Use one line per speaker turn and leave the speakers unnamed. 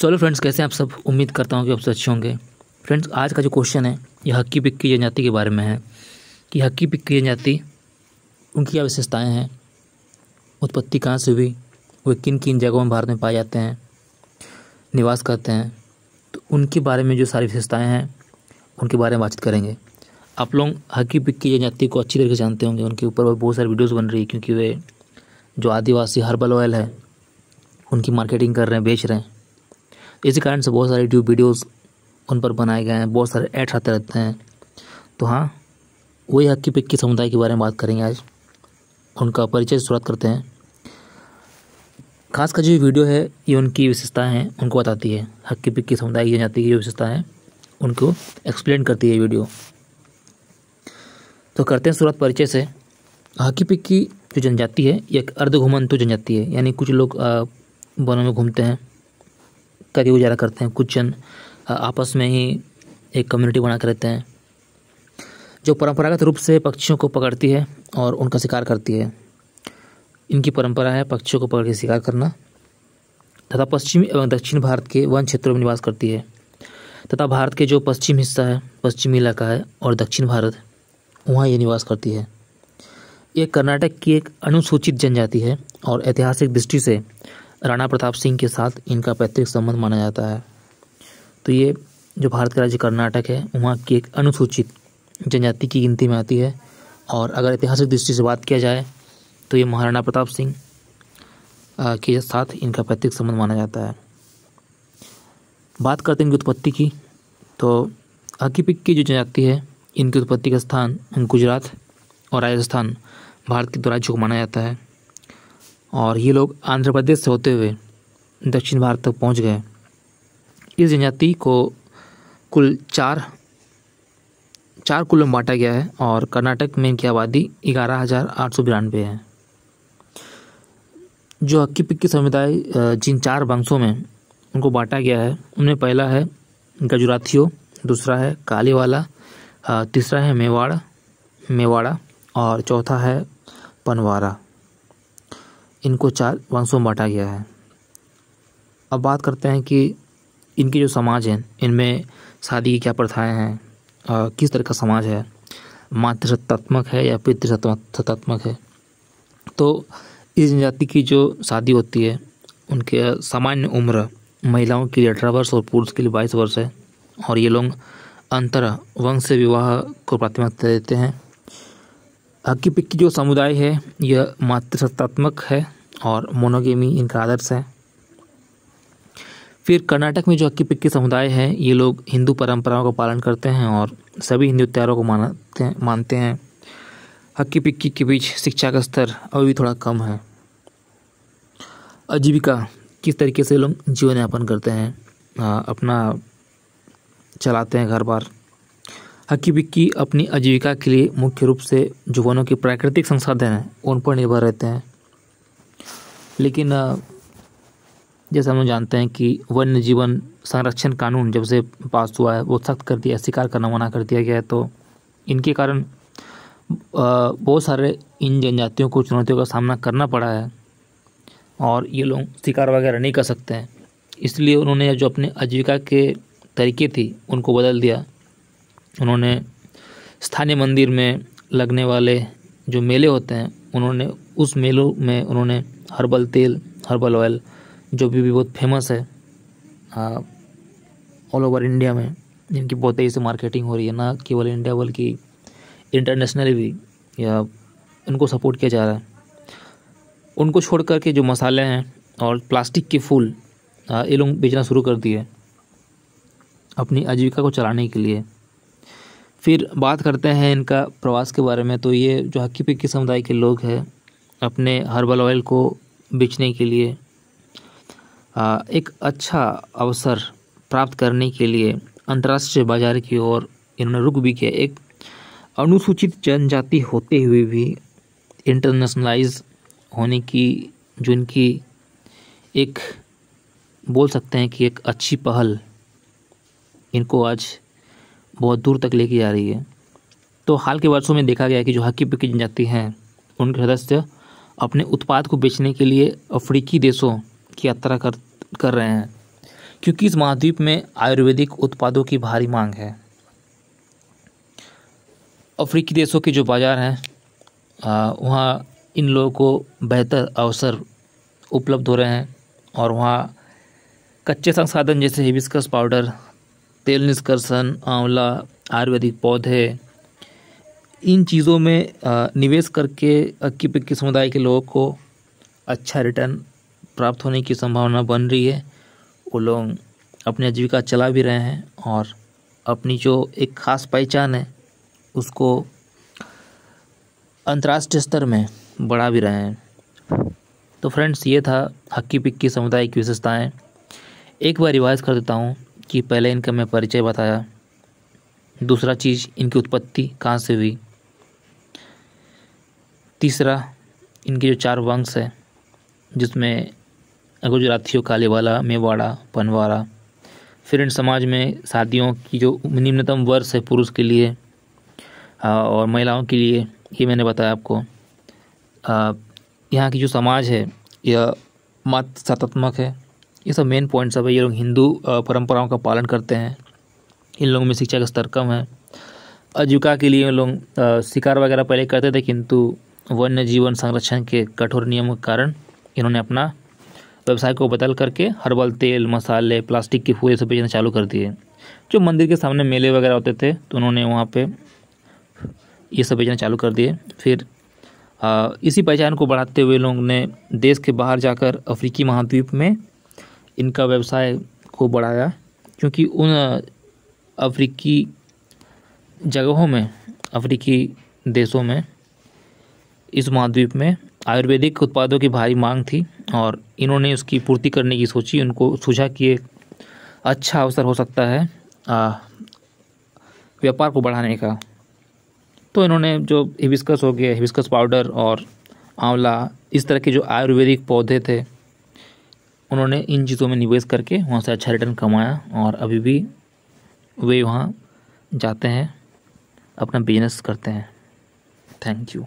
Solo friends कैसे आप सब? उम्मीद करता हूँ कि आप सब अच्छे होंगे। फ्रेंड्स आज का जो क्वेश्चन है, ये हक्की पिक्की जनजाति के बारे में है। कि हक्की पिक्की जनजाति, उनकी क्या विशेषताएँ हैं? उत्पत्ति कहाँ से हुई? वे किन किन जगहों में भारत में पाए जाते हैं? निवास करते हैं। तो उनके बारे में जो सारी विशेषताएँ हैं, उनके बारे में बातचीत करेंगे। आप लोग हक्की पिक्की जनजाति को अच्छी तरीके से जानते होंगे। उनके ऊपर बहुत सारी वीडियोज़ बन रही है, क्योंकि वे जो आदिवासी हर्बल ऑयल है, उनकी मार्केटिंग कर रहे हैं, बेच रहे हैं। इसी कारण से बहुत सारे यूट्यूब वीडियोस उन पर बनाए गए हैं, बहुत सारे एड्स आते रहते हैं। तो हाँ वही हक्की पिक्की समुदाय के बारे में बात करेंगे आज। उनका परिचय शुरुआत करते हैं। खास का जो वीडियो है, ये उनकी विशेषताएँ हैं, उनको बताती है। हक्की पिक्की समुदाय की जनजाति की जो विशेषताएँ हैं, उनको एक्सप्लेन करती है वीडियो तो करते हैं शुरुआत परिचय से। हक्की पिक्की जो जनजाति है एक अर्धघुमंतु जनजाति है, यानी कुछ लोग वनों में घूमते हैं। करके गुजारा करते हैं, कुछ जन आपस में ही एक कम्युनिटी बना कर रहते हैं, जो परंपरागत रूप से पक्षियों को पकड़ती है और उनका शिकार करती है। इनकी परंपरा है पक्षियों को पकड़ के शिकार करना, तथा पश्चिमी एवं दक्षिण भारत के वन क्षेत्रों में निवास करती है, तथा भारत के जो पश्चिम हिस्सा है, पश्चिमी इलाका है और दक्षिण भारत, वहाँ ये निवास करती है। ये कर्नाटक की एक अनुसूचित जनजाति है और ऐतिहासिक दृष्टि से राणा प्रताप सिंह के साथ इनका पैतृक संबंध माना जाता है। तो ये जो भारत का राज्य कर्नाटक है, वहाँ की एक अनुसूचित जनजाति की गिनती में आती है। और अगर ऐतिहासिक दृष्टि से बात किया जाए तो ये महाराणा प्रताप सिंह के साथ इनका पैतृक संबंध माना जाता है। बात करते हैं इनकी उत्पत्ति की तो हकीपिक की जो जनजाति है, इनकी उत्पत्ति का स्थान गुजरात और राजस्थान, भारत के दो राज्यों को माना जाता है। और ये लोग आंध्र प्रदेश से होते हुए दक्षिण भारत तक पहुँच गए। इस जनजाति को कुल चार चार कुलों में बांटा गया है और कर्नाटक में इनकी आबादी ग्यारह हज़ार आठ सौ बिरानवे है। जो हक्की पिक्की समुदाय जिन चार वंशों में उनको बांटा गया है, उनमें पहला है गजुराथियो, दूसरा है कालीवाला तीसरा है मेवाड़, मेवाड़ा और चौथा है पनवारा। इनको चार वंशों में बांटा गया है। अब बात करते हैं कि इनके जो समाज हैं इनमें शादी की क्या प्रथाएँ हैं आ, किस तरह का समाज है? मातृसत्तात्मक है या पितृसत्तात्मक है? तो इस जनजाति की जो शादी होती है उनके सामान्य उम्र महिलाओं के लिए अठारह वर्ष और पुरुष के लिए बाईस वर्ष है और ये लोग अंतर वंश विवाह को प्राथमिकता देते हैं। हक्की पिक्की जो समुदाय है यह मातृसत्तात्मक है। और मोनोगेमी इनका आदर्श है। फिर कर्नाटक में जो हक्की पिक्की समुदाय है, ये लोग हिंदू परंपराओं का पालन करते हैं और सभी हिंदू त्यौहारों को मानते हैं मानते हैं। हक्की पिक्की के बीच शिक्षा का स्तर अभी भी थोड़ा कम है। आजीविका किस तरीके से लोग जीवन यापन करते हैं अपना चलाते हैं घर बार। हक्की पिक्की अपनी आजीविका के लिए मुख्य रूप से जो वनों के प्राकृतिक संसाधन हैं, उन पर निर्भर रहते हैं। लेकिन जैसा हम जानते हैं कि वन्य जीवन संरक्षण कानून जब से पास हुआ है, वो सख्त कर दिया शिकार करना मना कर दिया गया है तो इनके कारण बहुत सारे इन जनजातियों को चुनौतियों का सामना करना पड़ा है और ये लोग शिकार वगैरह नहीं कर सकते हैं। इसलिए उन्होंने जो अपने आजीविका के तरीके थी, उनको बदल दिया। उन्होंने स्थानीय मंदिर में लगने वाले जो मेले होते हैं, उन्होंने, उस मेलों में उन्होंने हर्बल तेल हर्बल ऑयल जो भी, भी बहुत फ़ेमस है ऑल ओवर इंडिया में जिनकी बहुत तेज़ी से मार्केटिंग हो रही है ना केवल इंडिया बल्कि इंटरनेशनली भी या उनको सपोर्ट किया जा रहा है। उनको छोड़ कर के जो मसाले हैं और प्लास्टिक के फूल ये लोग बेचना शुरू कर दिए अपनी आजीविका को चलाने के लिए। फिर बात करते हैं इनका प्रवास के बारे में तो ये जो हक्की पिक्की समुदाय के लोग हैं अपने हर्बल ऑयल को बेचने के लिए एक अच्छा अवसर प्राप्त करने के लिए अंतर्राष्ट्रीय बाज़ार की ओर इन्होंने रुक भी किया। एक अनुसूचित जनजाति होते हुए भी इंटरनेशनलाइज होने की, जो इनकी एक बोल सकते हैं कि एक अच्छी पहल इनको आज बहुत दूर तक लेके जा रही है। तो हाल के वर्षों में देखा गया कि जो हक्की पिक्की जनजाति हैं, उनके सदस्य अपने उत्पाद को बेचने के लिए अफ्रीकी देशों की यात्रा कर कर रहे हैं, क्योंकि इस महाद्वीप में आयुर्वेदिक उत्पादों की भारी मांग है। अफ्रीकी देशों के जो बाज़ार हैं वहाँ इन लोगों को बेहतर अवसर उपलब्ध हो रहे हैं और वहाँ कच्चे संसाधन जैसे हिबिस्कस पाउडर, तेल निष्कर्षण, आंवला, आयुर्वेदिक पौधे इन चीज़ों में निवेश करके अक्की पिक्की समुदाय के लोगों को अच्छा रिटर्न प्राप्त होने की संभावना बन रही है। वो लोग अपनी आजीविका चला भी रहे हैं और अपनी जो एक ख़ास पहचान है, उसको अंतर्राष्ट्रीय स्तर में बढ़ा भी रहे हैं। तो फ्रेंड्स ये था हक्की पिक्की समुदाय की विशेषताएँ। एक बार रिवाइज कर देता हूँ कि पहले इनका मैं परिचय बताया। दूसरा चीज़, इनकी उत्पत्ति कहाँ से हुई? तीसरा, इनके जो चार वंश है, जिसमें गुजरातियों, कालीवाला, मेवाड़ा पनवाड़ा फिर इन समाज में शादियों की जो निम्नतम वर्ष है पुरुष के लिए और महिलाओं के लिए, ये मैंने बताया आपको। यहाँ की जो समाज है, यह मत सतात्मक है। ये सब मेन पॉइंट सब है ये लोग हिंदू परंपराओं का पालन करते हैं। इन लोगों में शिक्षा का स्तर कम है। आजीविका के लिए लोग शिकार वगैरह पहले करते थे, किंतु वन्य जीवन संरक्षण के कठोर नियमों के कारण इन्होंने अपना व्यवसाय को बदल करके हर्बल तेल मसाले प्लास्टिक के फूल सब बेचना चालू कर दिए जो मंदिर के सामने मेले वगैरह होते थे तो उन्होंने वहाँ पे ये सब बेचना चालू कर दिए। फिर आ, इसी पहचान को बढ़ाते हुए लोगों ने देश के बाहर जाकर अफ्रीकी महाद्वीप में इनका व्यवसाय को बढ़ाया क्योंकि उन अफ्रीकी जगहों में अफ्रीकी देशों में इस महाद्वीप में आयुर्वेदिक उत्पादों की भारी मांग थी और इन्होंने उसकी पूर्ति करने की सोची, उनको सूझा कि एक अच्छा अवसर हो सकता है व्यापार को बढ़ाने का। तो इन्होंने जो हिबिस्कस हो गया, हिबिस्कस पाउडर और आंवला, इस तरह के जो आयुर्वेदिक पौधे थे, उन्होंने इन चीज़ों में निवेश करके वहाँ से अच्छा रिटर्न कमाया और अभी भी वे वहाँ जाते हैं, अपना बिज़नेस करते हैं। Thank you